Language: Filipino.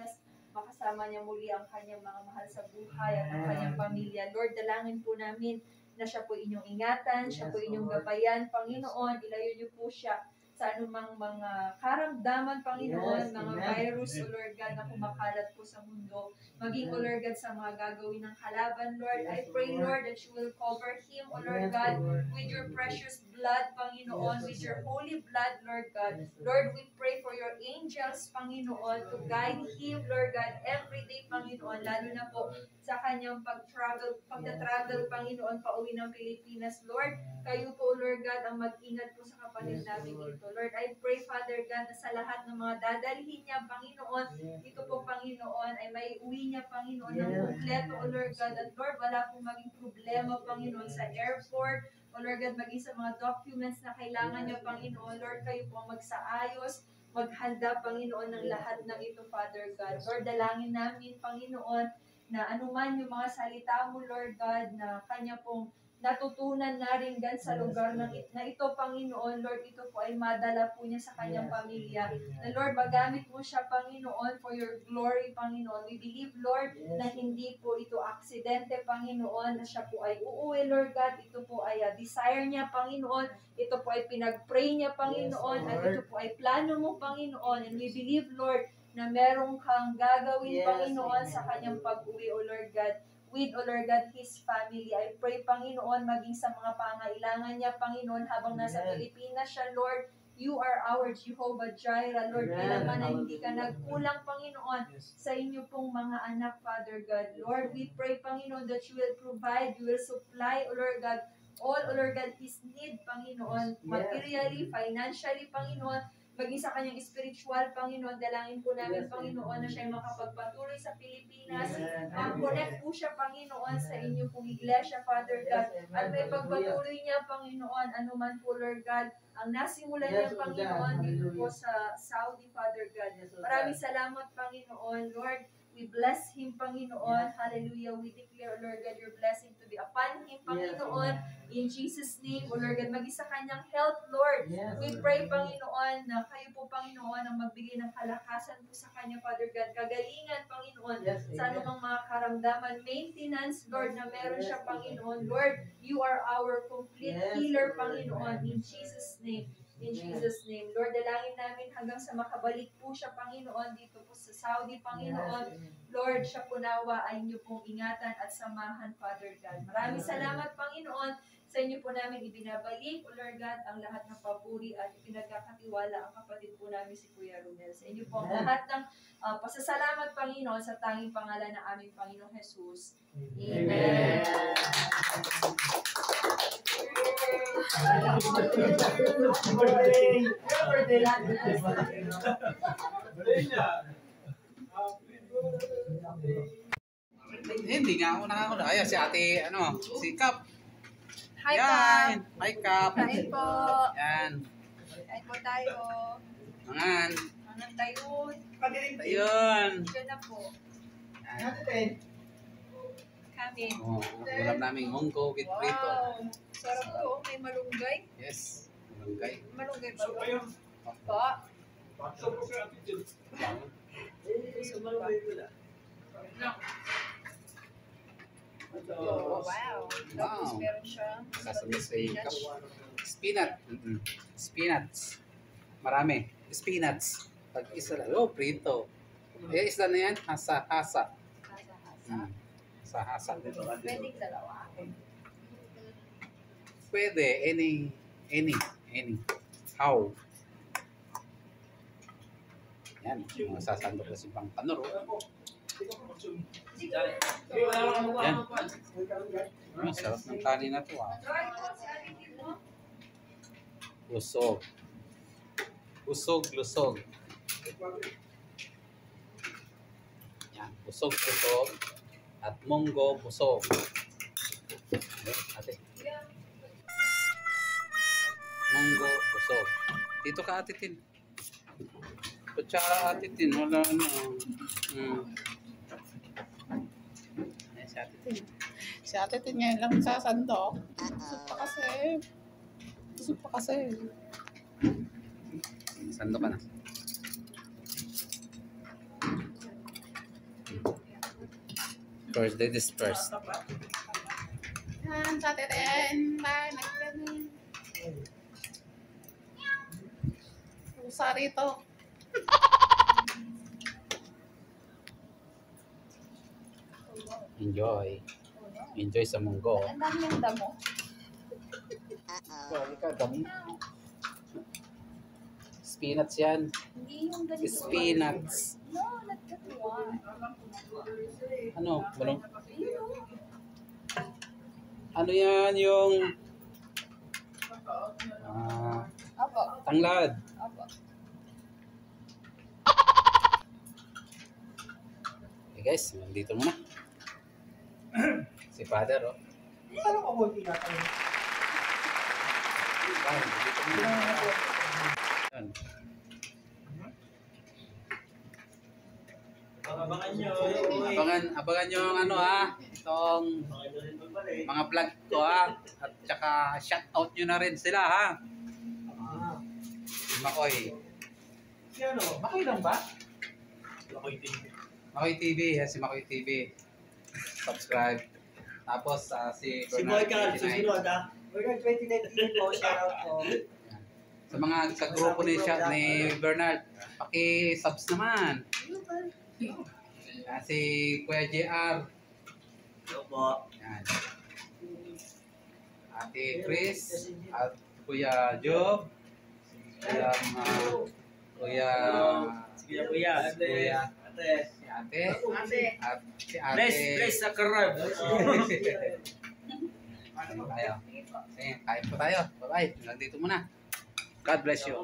Pilipinas. Makasama niya muli ang kanyang mga mahal sa buhay at ang kanyang pamilya. Lord, dalangin po namin na siya po inyong ingatan, siya po inyong Lord. gabayan. Panginoon, ilayo niyo po siya sa anumang mga karamdaman, Panginoon, Yes, mga amen. virus, O Lord God, na kumakalat po sa mundo. Maging, O Lord God, sa mga gagawin ng kalaban, Lord. I Yes, pray, Lord. Lord, that you will cover him, O Lord Yes, God, Lord. with your precious blood, Panginoon, Yes, with your Lord. holy blood, Lord God. Yes, Lord, we pray for your angels, Panginoon, to guide him, Lord God, every day, Panginoon, lalo na po sa kanyang pag-travel, pagta-travel, Panginoon, pauwi ng Pilipinas, Lord. Kayo po, Lord God, ang mag-ingat po sa kapatid namin ito. Lord, I pray, Father God, na sa lahat ng mga dadalhin niya, Panginoon, ito po, Panginoon, ay may uwi niya, Panginoon, ng kumpleto, O Lord God. At Lord, wala pong maging problema, Panginoon, sa airport, O Lord God, maging sa mga documents na kailangan niya, Panginoon. Lord, kayo po magsaayos, maghanda, Panginoon, ng lahat ng ito, Father God. Lord, dalangin namin, Panginoon, na anuman yung mga salita mo, Lord God, na kanya pong natutunan na rin gan sa lugar ng, na ito, Panginoon, Lord, ito po ay madala po niya sa kanyang pamilya. Na Lord, magamit mo siya, Panginoon, for your glory, Panginoon. We believe, Lord, na hindi po ito aksidente, Panginoon, na siya po ay uuwi, Lord God. Ito po ay ah, desire niya, Panginoon. Ito po ay pinag-pray niya, Panginoon. Yes, At ito po ay plano mo, Panginoon. And we believe, Lord, na merong kang gagawin, Yes, Panginoon, amen. sa kanyang pag-uwi, O Lord God with, O Lord God, his family. I pray, Panginoon, maging sa mga pangailangan niya, Panginoon, habang nasa Amen. Pilipinas siya, Lord. You are our Jehovah Jireh, Lord. Amen. Kailangan na hindi ka nagkulang, Panginoon, Yes. sa inyo pong mga anak, Father God. Lord, we pray, Panginoon, that you will provide, you will supply, O Lord God, all, O Lord God, his need, Panginoon, Yes. materially, financially, Panginoon, maging sa kanyang spiritual, Panginoon, dalangin po namin, Yes, Panginoon, na siya ay makapagpatuloy sa Pilipinas, Yes. mag-connect po siya, Panginoon, sa inyo pong iglesia, Father God. Yes, At may pagpatuloy niya, Panginoon, anuman po, Lord God, ang nasimulan niya, Yes, God. Panginoon, dito po sa Saudi, Father God. Maraming salamat, Panginoon. Lord, we bless him, Panginoon. Yes. Hallelujah. We declare, Lord God, your blessing to be upon him, Yes, Panginoon. amen. In Jesus' name, O Lord God, maging sa kanyang health, Lord. Yes, We pray, Panginoon, na kayo po, Panginoon, ang magbigay ng kalakasan po sa kanya, Father God. Kagalingan, Panginoon, Yes, sa anumang mga karamdaman, maintenance, Lord, na meron siya, Panginoon. Lord, you are our complete Yes, healer. Panginoon, in Jesus' name. In Jesus' name. Lord, dalangin namin hanggang sa makabalik po siya, Panginoon, dito po sa Saudi, Panginoon. Lord, siya po nawa ay inyo pong ingatan at samahan, Father God. Maraming salamat, Panginoon. Sa inyo po namin ibinabalik, O Lord God, ang lahat ng papuri at pinagkakatiwala ang kapatid po namin si Kuya Romel. Sa inyo po ang lahat ng ah, pasasalamat, Panginoon, sa tanging pangalan ng aming Panginoong Jesus. Amen. Amen. Eh, Hindi nga ako nakakuna. Ayan, si ate, ano, si Kap. Hi, Yan. Kap. Hi, Kap. Kain po. Yan. Kain po tayo. Mangan. Anong tayo? Ayun. Diyan na po. Yan. Kami. Oh, ulam namin munggo with prito. Sarap to. oh. May malunggay. Yes. Malunggay. Malunggay ba? Po. Wow. Tapos Wow. meron Sesame seed. Kap. spinach. Spinach. Mm-mm. Spinach. Marami. Spinach. Pag isa lang. Oh, prito. Eh, isda na yan. Hasa, hasa. Hasa-hasa. Mm. Sa hasa. Pwedeng dalawa. Pwede. Any. Any. Any. How? Yan. Mga sasandok na si Pang Tanor. oh. Yan. Ang sarap ng kanin na to ah. Busog. Busog, lusog. Yan. Busog, busog. At munggo, busog. Ate. Munggo, busog. Dito ka, ate Tin. Kutsara, ate Tin. Wala ano. Hmm. Ayan, si ate Tin. Si ate Tin ngayon lang sasandok. Busog pa kasi. Busog pa kasi. Sando ka na. First, they dispersed. Sa teten. Bye, Pusa rito. Enjoy. Enjoy sa munggo. Ang dami yung damo. Grabe ka, dami. Spinach yan. Hindi yung ganito. Spinach. No, not that one. Ano? Walang... Ano yan yung... Ah, Opo. tanglad. Opo. Okay guys, nandito muna. si father, oh. Ka mo tinatanong? Bye, nandito muna. Abangan nyo. Abangan, abangan nyo ang ano ha, itong mga vlog ko ha. At saka shoutout nyo na rin sila ha. Ah, Si Makoy. si ano? Makoy lang ba? Lakoy TV. Makoy TV, yan si Makoy TV. Subscribe. Tapos ah, si Si Boy Carl, 29. susunod ah. Bernard 29 po, shoutout po. Sa mga kagrupo ni, siya, ni Bernard, paki-subs naman. Si Kuya JR. Hello po. Yan. Ate Chris. At Kuya Job. Kuya, ah, Kuya, Kuya Kuya. si Kuya, Ate. Ate. Ate. At si Ate. Bless, bless sa karab. Kain tayo. Sige, kain po tayo. Bye-bye. Hanggang dito muna. God bless you.